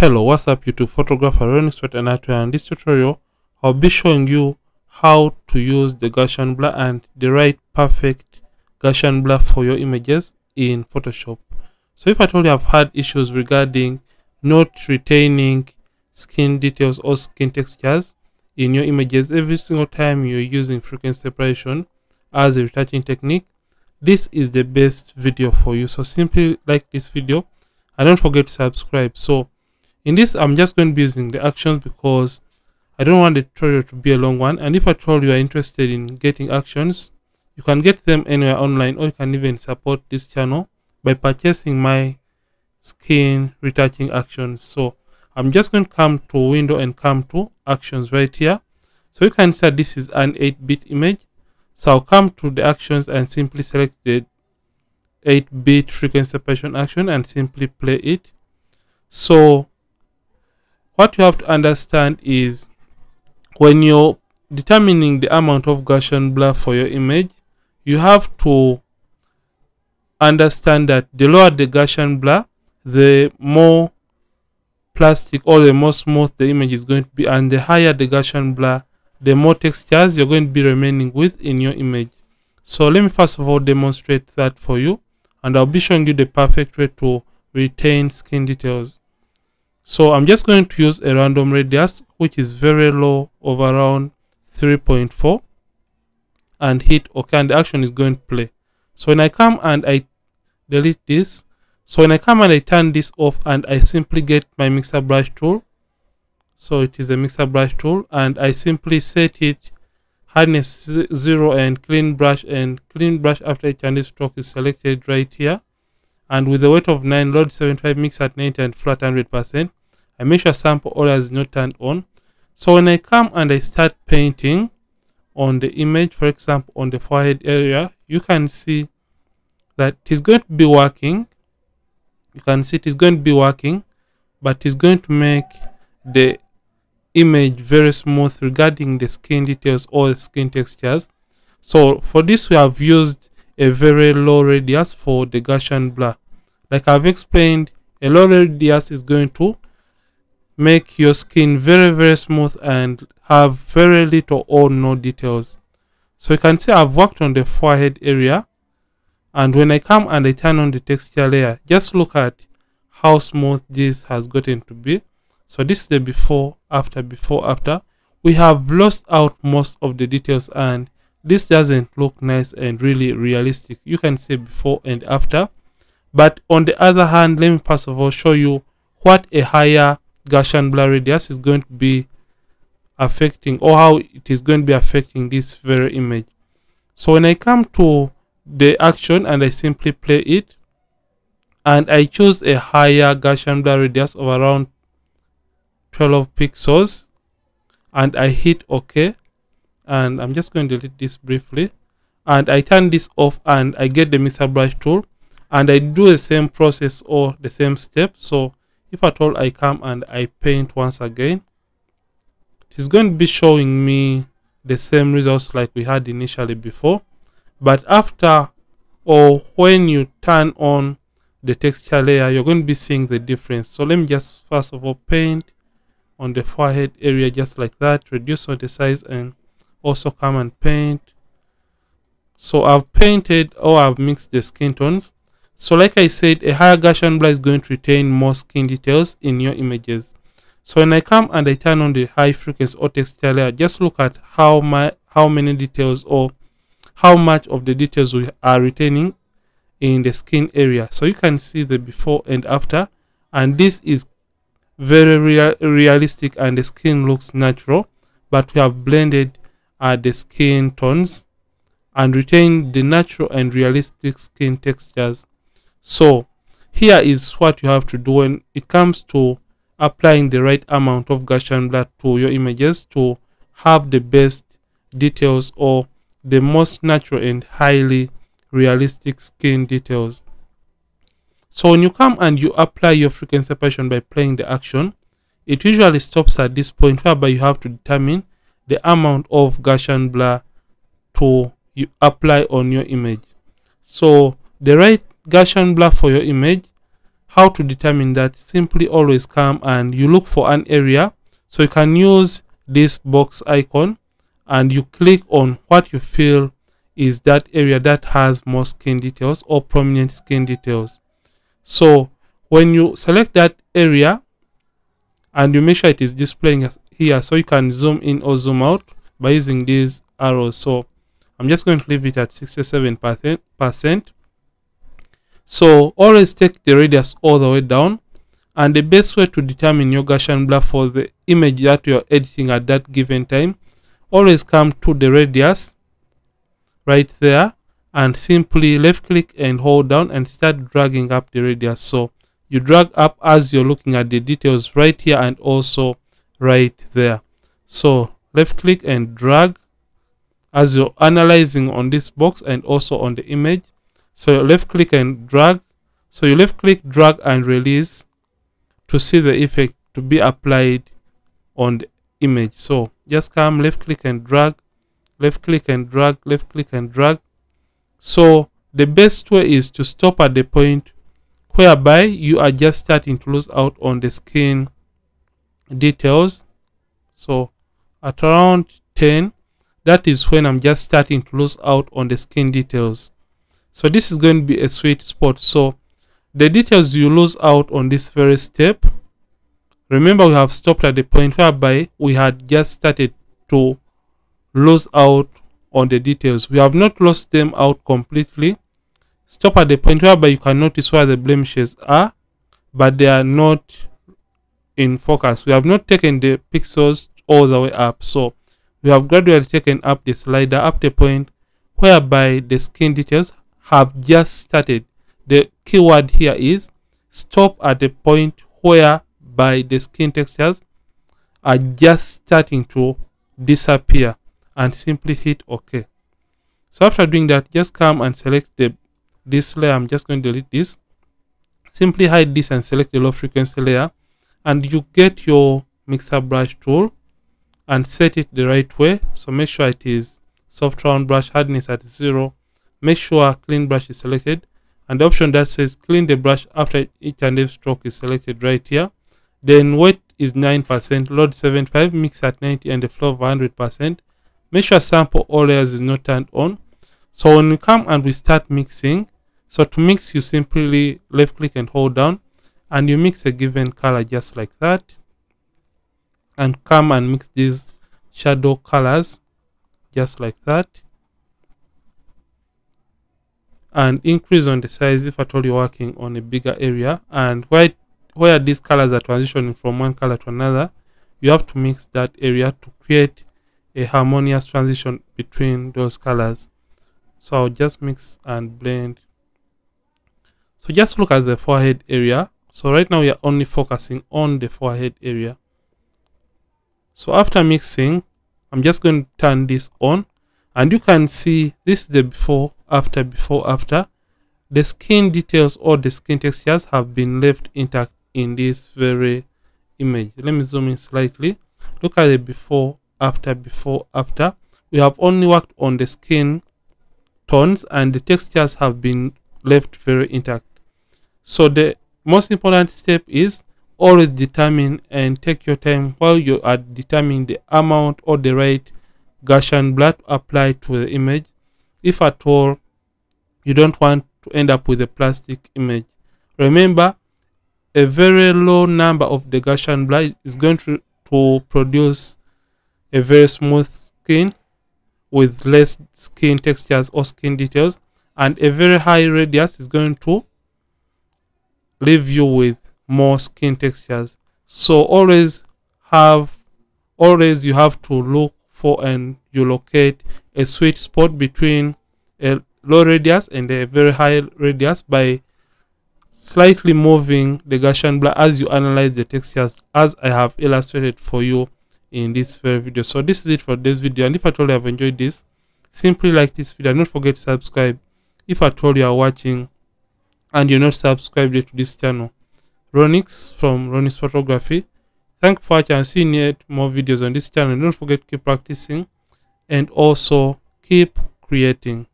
Hello, what's up YouTube photographer Sweat and in this tutorial I'll be showing you how to use the Gaussian blur and the right perfect Gaussian blur for your images in Photoshop. So if I told you I've had issues regarding not retaining skin details or skin textures in your images every single time you're using frequency separation as a retouching technique, this is the best video for you. So simply like this video and don't forget to subscribe. So in this, I'm just going to be using the actions because I don't want the tutorial to be a long one. And if at all you are interested in getting actions, you can get them anywhere online or you can even support this channel by purchasing my skin retouching actions. So I'm just going to come to window and come to actions right here. So you can see this is an 8-bit image. So I'll come to the actions and simply select the 8-bit frequency separation action and simply play it. So what you have to understand is when you're determining the amount of Gaussian blur for your image, you have to understand that the lower the Gaussian blur, the more plastic or the more smooth the image is going to be, and the higher the Gaussian blur, the more textures you're going to be remaining with in your image. So let me first of all demonstrate that for you, and I'll be showing you the perfect way to retain skin details. So I'm just going to use a random radius, which is very low of around 3.4 and hit OK and the action is going to play. So when I come and I delete this, so when I come and I turn this off and I simply get my mixer brush tool, so it is a mixer brush tool and I simply set it hardness 0 and clean brush and clean brush after each and this stroke is selected right here and with a weight of 9 load 75 mix at 90 and flat 100% I make sure sample all is not turned on. So when I come and I start painting on the image, for example, on the forehead area, you can see that it is going to be working. You can see it is going to be working, but it's going to make the image very smooth regarding the skin details or skin textures. So for this, we have used a very low radius for the Gaussian blur. Like I've explained, a low radius is going to make your skin very very smooth and have very little or no details. So you can see i've worked on the forehead area and when i come and i turn on the texture layer just look at how smooth this has gotten to be. So this is the before after before after. We have lost out most of the details and this doesn't look nice and really realistic. You can see before and after. But on the other hand let me first of all show you what a higher Gaussian blur radius is going to be affecting or how it is going to be affecting this very image. So when I come to the action and I simply play it and I choose a higher Gaussian blur radius of around 12 pixels and I hit OK and I'm just going to delete this briefly and I turn this off and I get the mixer brush tool and I do the same process or the same step so if at all I come and I paint once again it is going to be showing me the same results like we had initially before. But after or when you turn on the texture layer you're going to be seeing the difference. So let me just first of all paint on the forehead area just like that reduce on the size and also come and paint. So I've painted or I've mixed the skin tones so like I said, a higher Gaussian blur is going to retain more skin details in your images. So when I come and I turn on the high frequency or texture layer, just look at how my how many details or how much of the details we are retaining in the skin area. So you can see the before and after, and this is very real, realistic and the skin looks natural, but we have blended uh, the skin tones and retained the natural and realistic skin textures so here is what you have to do when it comes to applying the right amount of Gaussian blur to your images to have the best details or the most natural and highly realistic skin details. So when you come and you apply your frequency separation by playing the action, it usually stops at this point whereby you have to determine the amount of Gaussian blur to you apply on your image. So the right Gaussian blur for your image. How to determine that? Simply always come and you look for an area. So you can use this box icon and you click on what you feel is that area that has more skin details or prominent skin details. So when you select that area and you make sure it is displaying here so you can zoom in or zoom out by using these arrows. So i'm just going to leave it at 67 percent so always take the radius all the way down and the best way to determine your Gaussian blur for the image that you're editing at that given time always come to the radius right there and simply left click and hold down and start dragging up the radius. So you drag up as you're looking at the details right here and also right there. So left click and drag as you're analyzing on this box and also on the image so you left click and drag. So you left click drag and release to see the effect to be applied on the image. So just come left click and drag left click and drag left click and drag. So the best way is to stop at the point whereby you are just starting to lose out on the skin details. So at around 10 that is when i'm just starting to lose out on the skin details so this is going to be a sweet spot. So the details you lose out on this very step. Remember we have stopped at the point whereby we had just started to lose out on the details. We have not lost them out completely. Stop at the point whereby you can notice where the blemishes are but they are not in focus. We have not taken the pixels all the way up. So we have gradually taken up the slider up the point whereby the skin details have just started. The keyword here is stop at the point where by the skin textures are just starting to disappear and simply hit OK. So after doing that, just come and select the this layer. I'm just going to delete this. Simply hide this and select the low frequency layer and you get your mixer brush tool and set it the right way. So make sure it is soft round brush hardness at zero make sure clean brush is selected. And the option that says clean the brush after each and every stroke is selected right here. Then weight is 9% load 75 mix at 90 and the flow of 100% make sure sample all layers is not turned on. So when we come and we start mixing so to mix you simply left click and hold down. And you mix a given color just like that. And come and mix these shadow colors just like that and increase on the size if at all you're working on a bigger area. And where where these colors are transitioning from one color to another? You have to mix that area to create a harmonious transition between those colors. So i'll just mix and blend. So just look at the forehead area. So right now we are only focusing on the forehead area. So after mixing i'm just going to turn this on. And you can see this is the before after before after the skin details or the skin textures have been left intact in this very image. Let me zoom in slightly. Look at the before after before after. We have only worked on the skin tones and the textures have been left very intact. So the most important step is always determine and take your time while you are determining the amount or the right Gaussian blur applied to the image if at all you don't want to end up with a plastic image. Remember, a very low number of the Gaussian blur is going to, to produce a very smooth skin with less skin textures or skin details and a very high radius is going to leave you with more skin textures so always have always you have to look for and you locate a sweet spot between a low radius and a very high radius by slightly moving the Gaussian blur as you analyze the textures as I have illustrated for you in this very video. So this is it for this video and if at all you have enjoyed this, simply like this video and don't forget to subscribe if at all you are watching and you're not subscribed yet to this channel. Ronnix from Ronnix Photography Thank you for watching see you yet more videos on this channel. Don't forget to keep practicing and also keep creating.